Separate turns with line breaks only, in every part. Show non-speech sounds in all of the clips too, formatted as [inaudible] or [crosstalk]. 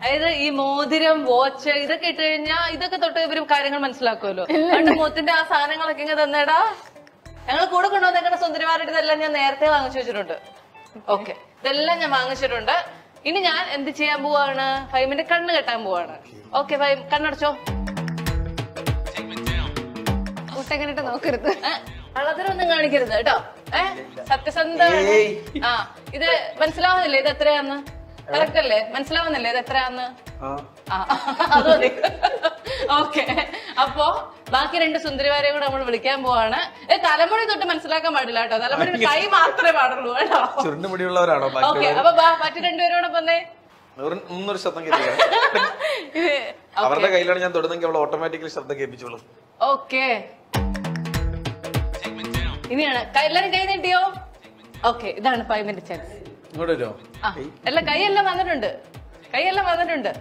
അതായത് ഈ മോതിരം വാച്ച് ഇതൊക്കെ ഇട്ട് കഴിഞ്ഞാൽ ഇതൊക്കെ തൊട്ട് ഇവർ കാര്യങ്ങൾ മനസ്സിലാക്കുമല്ലോ പണ്ട് മുത്തിന്റെ ആ സാധനങ്ങളൊക്കെ ഇങ്ങനെ തന്നേടാ. ഞങ്ങൾ കൂടെ കൊണ്ടുവന്നേക്കുന്ന സുന്ദരിമാരുടെ ഇതെല്ലാം ഞാൻ നേരത്തെ വാങ്ങിച്ചു വെച്ചിട്ടുണ്ട്. ഓക്കെ ഇതെല്ലാം ഞാൻ വാങ്ങിച്ചിട്ടുണ്ട് ഇനി ഞാൻ എന്ത് ചെയ്യാൻ പോവാണ്? ഫൈമിന്റെ കണ്ണ് കെട്ടാൻ പോവാണ്. ഓക്കെ ഫൈം കണ്ണടച്ചോ.
കുട്ടങ്ങനെ നോക്കരുത്.
കളതരൊന്നും കാണിക്കരുത് കേട്ടോ. ഏ? സത്യസന്ധ ആ ഇത് മനസ്സിലാവുന്നില്ലേ? ഇത് എത്രയാന്ന്? കറക്റ്റ് അല്ലേ മനസ്സിലാവുന്നില്ലേ ഇത് എത്രയാന്ന്? അത് മതി ഓക്കെ. അപ്പോ ബാക്കി രണ്ട് സുന്ദരിമാരെയും കൂടെ നമ്മൾ വിളിക്കാൻ പോവാണ്. ഏ തലമുടി തൊട്ട് മനസ്സിലാക്കാൻ പാടില്ല കേട്ടോ. തലമുടി കൈ മാത്രമേ പാടുള്ളൂ കേട്ടോ. ഓക്കെ അപ്പൊ മറ്റു രണ്ടുപേരോടെ
ശബ്ദം
ഇത്
അവരുടെ കയ്യിലാണ് ഞാൻ തൊടുന്നെങ്കിൽ അവൾ ഓട്ടോമാറ്റിക്കലി ശബ്ദം കേൾപ്പിച്ചോളും.
ഓക്കെ. ഇനിയാണ്. കയ്യിലും എല്ലാരും കൈ നീട്ടിയോ? ഓക്കെ ഇതാണ് ഫൈവ് മിനിറ്റ് ചാൻസ്
ഇങ്ങോട്ട് വരുമോ
ആ അല്ല കൈയെല്ലാം വന്നിട്ടുണ്ട്. കൈയെല്ലാം വന്നിട്ടുണ്ട്.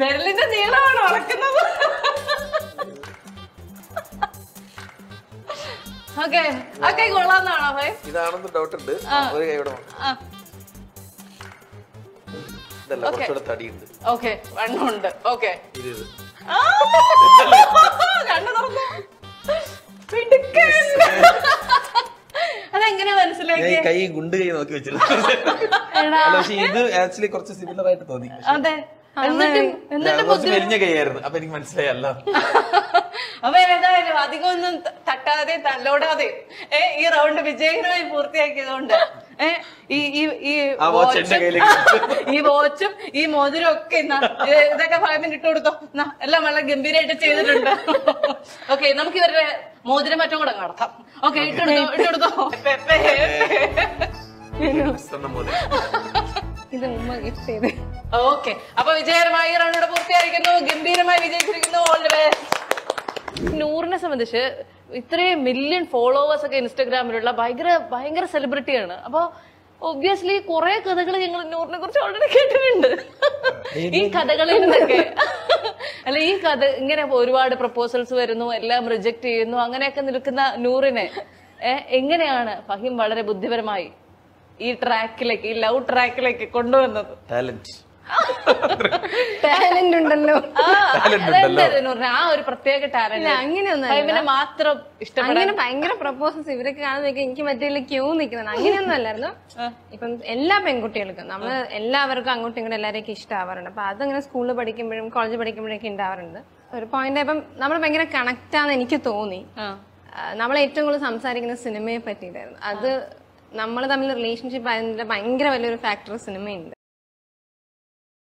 വിരലിന്റെ നീളമാണ് ഉറക്കുന്നത് ഓക്കെ ആ കൈ കൊള്ളാന്നാണോ ഭയ
ഇതാണെന്ന് ഡൗട്ട് ഉണ്ട്. ഒരു കൈ ഇവിടെ വേണം.
ആ.
ഇതല്ല കുറച്ചുകൂടെ തടിയുണ്ട്.
Okay വണ്ണമുണ്ട് okay. കണ്ണു തുറന്നു. മിടുക്കൻ.
ഞാൻ കൈ ഗുണ്ട് കൈ നോക്കി വെച്ചിരുന്നു. പക്ഷെ ഇത് ആക്ച്വലി കുറച്ച് സിമിലർ ആയിട്ട് തോന്നി.
അതെ.
കുറച്ച് മെലിഞ്ഞ കൈയായിരുന്നു. അപ്പൊ എനിക്ക് മനസ്സിലായല്ലോ. [laughs]
അപ്പൊ ഏതായാലും അധികം ഒന്നും തട്ടാതെ തല്ലോടാതെ ഈ റൗണ്ട് വിജയകരമായി പൂർത്തിയാക്കിയതുകൊണ്ട് ഈ ഈ ഈ [laughs] ഈ വാച്ചും ഈ മോതിരം ഒക്കെ ഇതൊക്കെ ഫൈമിന് ഇട്ട് കൊടുത്തോ എന്നാ, എല്ലാം വളരെ ഗംഭീരമായിട്ട് ചെയ്തിട്ടുണ്ട്. [laughs] ഓക്കെ നമുക്ക് ഇവരുടെ മോതിരം മറ്റും കൂടെ നടത്താം ഓക്കെ
ഇട്ടുകൊടുത്തോ [laughs]
ഇത് ഉമ്മ ഗിഫ്റ്റ് ചെയ്ത്.
ഓക്കെ അപ്പൊ വിജയകരമായി ഈ റൗണ്ട് പൂർത്തിയായിരിക്കുന്നു. ഗംഭീരമായി ബെസ്റ്റ് നൂറിനെ സംബന്ധിച്ച് ഇത്രയും മില്യൺ ഫോളോവേഴ്സ് ഒക്കെ ഇൻസ്റ്റാഗ്രാമിലുള്ള ഭയങ്കര ഭയങ്കര സെലിബ്രിറ്റിയാണ് അപ്പൊ ഒബ്വിയസ്ലി കുറെ കഥകൾ ഞങ്ങൾ നൂറിനെ കുറിച്ച് ഓൾറെഡി കേട്ടിട്ടുണ്ട്. ഈ കഥകളിൽ നിന്നൊക്കെ. അല്ല ഈ കഥ ഇങ്ങനെ ഒരുപാട് പ്രപ്പോസൽസ് വരുന്നു എല്ലാം റിജക്ട് ചെയ്യുന്നു അങ്ങനെയൊക്കെ നിൽക്കുന്ന നൂറിനെ എങ്ങനെയാണ് ഫഹിം വളരെ ബുദ്ധിപരമായി ഈ ട്രാക്കിലേക്ക് ഈ ലവ് ട്രാക്കിലേക്ക് കൊണ്ടുവന്നത്?
ടാലന്റ്
ടാലന്റ് ഉണ്ടല്ലോ
ആ, ഒരു പ്രത്യേക ടാലന്റ്.
അങ്ങനെയൊന്നും
മാത്രം
അങ്ങനെ ഭയങ്കര പ്രപ്പോസൽസ് ഇവരൊക്കെ കാണുന്നതൊക്കെ എനിക്ക് മറ്റേ ക്യൂ നിൽക്കുന്നത്. അങ്ങനെയൊന്നും അല്ലായിരുന്നു ഇപ്പം എല്ലാ പെൺകുട്ടികൾക്കും നമ്മൾ എല്ലാവർക്കും അങ്ങോട്ടും ഇങ്ങോട്ടും എല്ലാവരെയൊക്കെ ഇഷ്ടമാവാറുണ്ട് അപ്പൊ അതങ്ങനെ സ്കൂളിൽ പഠിക്കുമ്പോഴും കോളേജ് പഠിക്കുമ്പോഴൊക്കെ ഉണ്ടാവാറുണ്ട് ഒരു പോയിന്റ് ഇപ്പം നമ്മൾ ഭയങ്കര കണക്ട് ആണെന്ന് എനിക്ക് തോന്നി. നമ്മൾ ഏറ്റവും കൂടുതൽ സംസാരിക്കുന്ന സിനിമയെ പറ്റിയിട്ടായിരുന്നു. അത് നമ്മൾ തമ്മിൽ റിലേഷൻഷിപ്പ് അതിന്റെ ഭയങ്കര വലിയൊരു ഫാക്ടർ സിനിമയുണ്ട്.